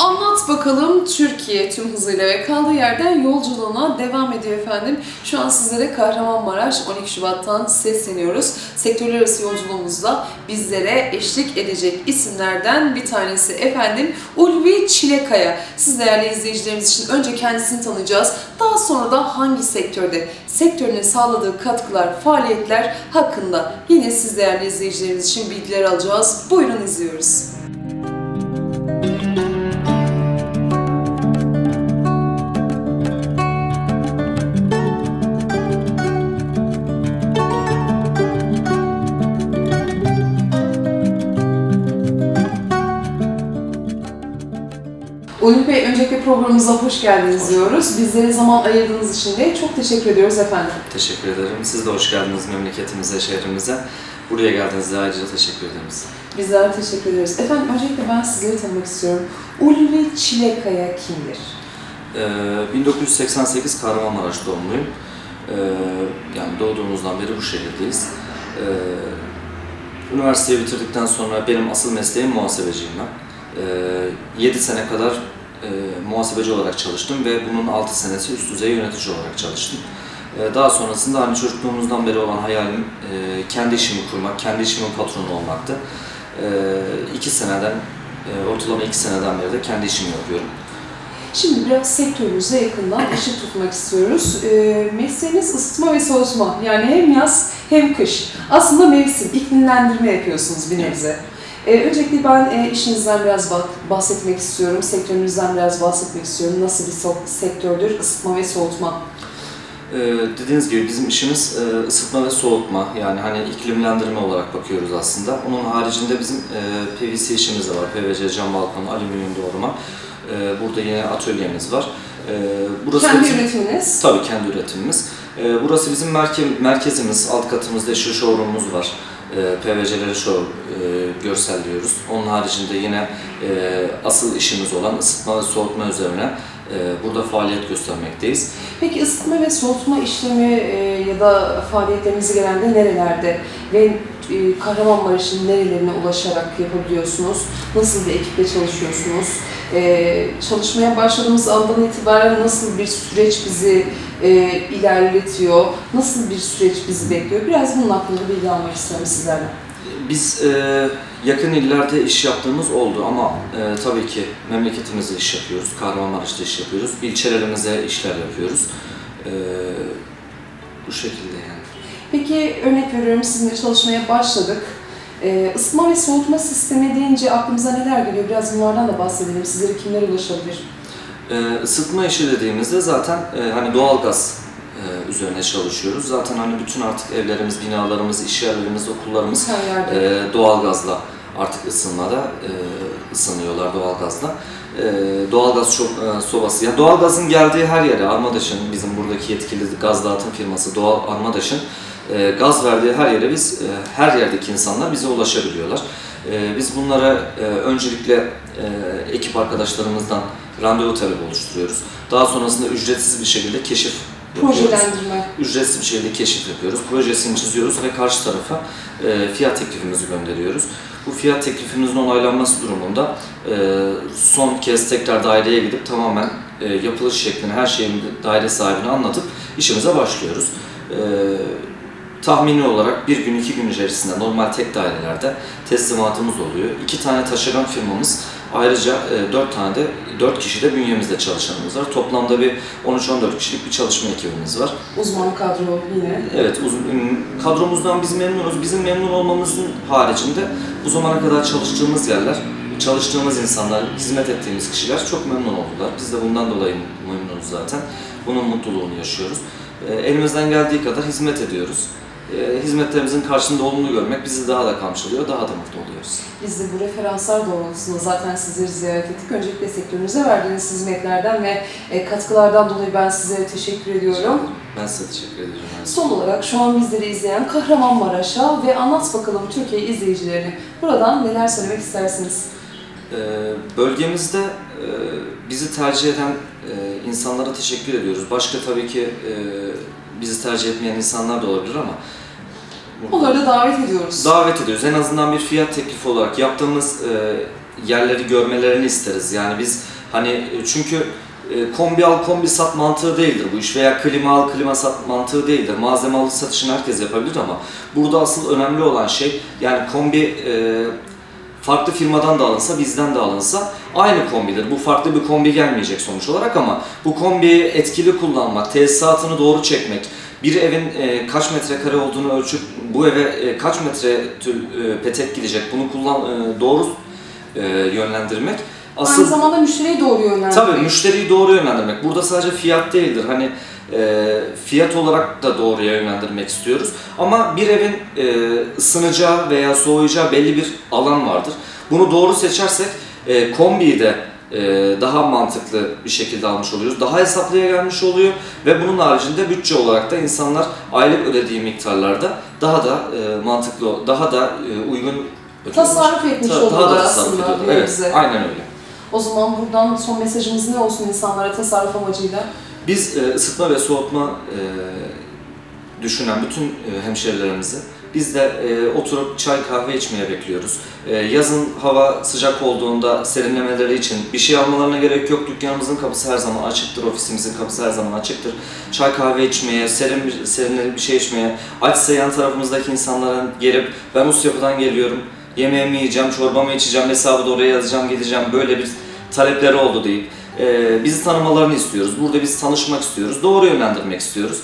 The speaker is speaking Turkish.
Anlat bakalım Türkiye tüm hızıyla ve kaldığı yerden yolculuğuna devam ediyor efendim. Şu an sizlere Kahramanmaraş 12 Şubat'tan sesleniyoruz. Sektörler arası yolculuğumuzda bizlere eşlik edecek isimlerden bir tanesi efendim Ulvi Çilekaya. Siz değerli izleyicilerimiz için önce kendisini tanıyacağız. Daha sonra da hangi sektörde, sektörüne sağladığı katkılar, faaliyetler hakkında yine siz değerli izleyicilerimiz için bilgiler alacağız. Buyurun izliyoruz. Ulvi Bey, öncelikle programımıza hoş geldiniz Hoş diyoruz. Bizlere zaman ayırdığınız için de çok teşekkür ediyoruz efendim. Teşekkür ederim. Siz de hoş geldiniz memleketimize, şehrimize. Buraya geldiğinizde ayrıca teşekkür ederiz. Bizler teşekkür ederiz. Efendim öncelikle ben sizleri tanımak istiyorum. Ulvi Çilekaya kimdir? Ee, 1988 Kahramanmaraş doğumluyum. Ee, yani doğduğumuzdan beri bu şehirdeyiz. Ee, üniversiteyi bitirdikten sonra benim asıl mesleğim muhasebeciyim ben. Ee, 7 sene kadar e, muhasebeci olarak çalıştım ve bunun 6 senesi üst düzey yönetici olarak çalıştım. Ee, Daha sonrasında hani çocukluğumuzdan beri olan hayalim e, kendi işimi kurmak, kendi işimin patronu olmaktı. İki seneden, e, ortalama iki seneden beri de kendi işimi yapıyorum. Şimdi biraz sektörümüze yakından ışık tutmak istiyoruz. Ee, mesleğiniz ısıtma ve soğutma. Yani hem yaz hem kış. Aslında mevsim, iklimlendirme yapıyorsunuz bir nebze. Ee, öncelikle ben e, işinizden biraz bah- bahsetmek istiyorum. Sektörünüzden biraz bahsetmek istiyorum. Nasıl bir so- sektördür ısıtma ve soğutma? Ee, dediğiniz gibi bizim işimiz e, ısıtma ve soğutma yani hani iklimlendirme olarak bakıyoruz aslında. Onun haricinde bizim e, PVC işimiz de var. PVC, cam balkon, alüminyum doğrama. E, burada yine atölyemiz var. E, burası Kendi bizim- üretiminiz. Tabii kendi üretimimiz. Ee, Burası bizim merke merkezimiz. Alt katımızda işte showroom'umuz var. Ee, PVC'leri show e, görselliyoruz. Onun haricinde yine e, asıl işimiz olan ısıtma ve soğutma üzerine e, burada faaliyet göstermekteyiz. Peki ısıtma ve soğutma işlemi e, ya da faaliyetleriniz genelde nerelerde ve e, Kahramanmaraş'ın nerelerine ulaşarak yapabiliyorsunuz? Nasıl bir ekiple çalışıyorsunuz? E, çalışmaya başladığımız andan itibaren nasıl bir süreç bizi ilerletiyor? Nasıl bir süreç bizi bekliyor? Biraz bunun hakkında bilgi almak istiyorum sizlerden. Biz e, yakın illerde iş yaptığımız oldu ama e, tabii ki memleketimizde iş yapıyoruz. Kahramanmaraş'ta iş yapıyoruz. İlçelerimize işler yapıyoruz. E, bu şekilde yani. Peki örnek veriyorum sizinle çalışmaya başladık. Ee, ısıtma ve soğutma sistemi deyince aklımıza neler geliyor? Biraz bunlardan da bahsedelim. Sizlere kimler ulaşabilir? Ee, ısıtma işi dediğimizde zaten e, hani doğalgaz e, üzerine çalışıyoruz. Zaten hani bütün artık evlerimiz, binalarımız, iş yerlerimiz, okullarımız e, doğalgazla artık ısınmada e, ısınıyorlar doğalgazla. E, doğalgaz çok e, sobası. Yani doğalgazın geldiği her yere Armadaş'ın bizim buradaki yetkili gaz dağıtım firması Doğal Armadaş'ın e, gaz verdiği her yere biz e, her yerdeki insanlar bize ulaşabiliyorlar. E, biz bunlara e, öncelikle e, ekip arkadaşlarımızdan randevu talebi oluşturuyoruz. Daha sonrasında ücretsiz bir şekilde keşif Projelendirme. ücretsiz bir şekilde keşif yapıyoruz. Projesini çiziyoruz ve karşı tarafa e, fiyat teklifimizi gönderiyoruz. Bu fiyat teklifimizin onaylanması durumunda e, son kez tekrar daireye gidip tamamen e, yapılış şeklini, her şeyin daire sahibine anlatıp işimize başlıyoruz. E, tahmini olarak bir gün, iki gün içerisinde normal tek dairelerde teslimatımız oluyor. İki tane taşeron firmamız Ayrıca e, 4 tane de 4 kişi de bünyemizde çalışanımız var. Toplamda bir 13-14 kişilik bir çalışma ekibimiz var. Uzman kadro yine. Evet, uzun, kadromuzdan biz memnunuz. Bizim memnun olmamızın haricinde bu zamana kadar çalıştığımız yerler, çalıştığımız insanlar, hizmet ettiğimiz kişiler çok memnun oldular. Biz de bundan dolayı memnunuz zaten. Bunun mutluluğunu yaşıyoruz. E, Elimizden geldiği kadar hizmet ediyoruz. E, Hizmetlerimizin karşında olumlu görmek bizi daha da kamçılıyor, daha da mutlu oluyoruz. Biz de bu referanslar doğrultusunda zaten sizleri ziyaret ettik. Öncelikle sektörünüze verdiğiniz hizmetlerden ve e, katkılardan dolayı ben sizlere teşekkür ediyorum. Ben size teşekkür ediyorum. Son olarak şu an bizleri izleyen Kahramanmaraş'a ve Anlat Bakalım Türkiye izleyicilerine buradan neler söylemek istersiniz? Ee, Bölgemizde e, bizi tercih eden e, insanlara teşekkür ediyoruz. Başka tabii ki bizi tercih etmeyen insanlar da olabilir ama Onları da davet ediyoruz. davet ediyoruz. En azından bir fiyat teklifi olarak yaptığımız e, yerleri görmelerini isteriz. Yani biz hani e, çünkü e, kombi al kombi sat mantığı değildir bu iş veya klima al klima sat mantığı değildir. Malzeme al satışını herkes yapabilir ama burada asıl önemli olan şey yani kombi e, farklı firmadan da alınsa bizden de alınsa aynı kombidir. Bu farklı bir kombi gelmeyecek sonuç olarak ama bu kombiyi etkili kullanmak, tesisatını doğru çekmek, bir evin e, kaç metrekare olduğunu ölçüp bu eve e, kaç metre tül, e, petek gidecek bunu kullan e, doğru yönlendirmek asıl Aynı zamanda müşteriyi doğru yönlendirmek. Tabii müşteriyi doğru yönlendirmek. Burada sadece fiyat değildir. Hani e, fiyat olarak da doğruya yönlendirmek istiyoruz. Ama bir evin e, ısınacağı veya soğuyacağı belli bir alan vardır. Bunu doğru seçersek e, kombiyi de daha mantıklı bir şekilde almış oluyoruz. Daha hesaplıya gelmiş oluyor ve bunun haricinde bütçe olarak da insanlar aylık ödediği miktarlarda daha da e, mantıklı, daha da e, uygun ödüyorlar. Tasarruf etmiş Ta- tasarruf aslında diyor Evet, bize. aynen öyle. O zaman buradan son mesajımız ne olsun insanlara tasarruf amacıyla? Biz e, ısıtma ve soğutma e, düşünen bütün e, hemşerilerimizi biz de e, oturup çay kahve içmeye bekliyoruz. E, yazın hava sıcak olduğunda serinlemeleri için bir şey almalarına gerek yok. Dükkanımızın kapısı her zaman açıktır, ofisimizin kapısı her zaman açıktır. Çay kahve içmeye, serin bir, serinleri bir şey içmeye, açsa yan tarafımızdaki insanların gelip ben Usyapı'dan geliyorum, yemeğimi yiyeceğim, çorbamı içeceğim, hesabı da oraya yazacağım, gideceğim böyle bir talepleri oldu deyip e, bizi tanımalarını istiyoruz. Burada biz tanışmak istiyoruz, doğru yönlendirmek istiyoruz.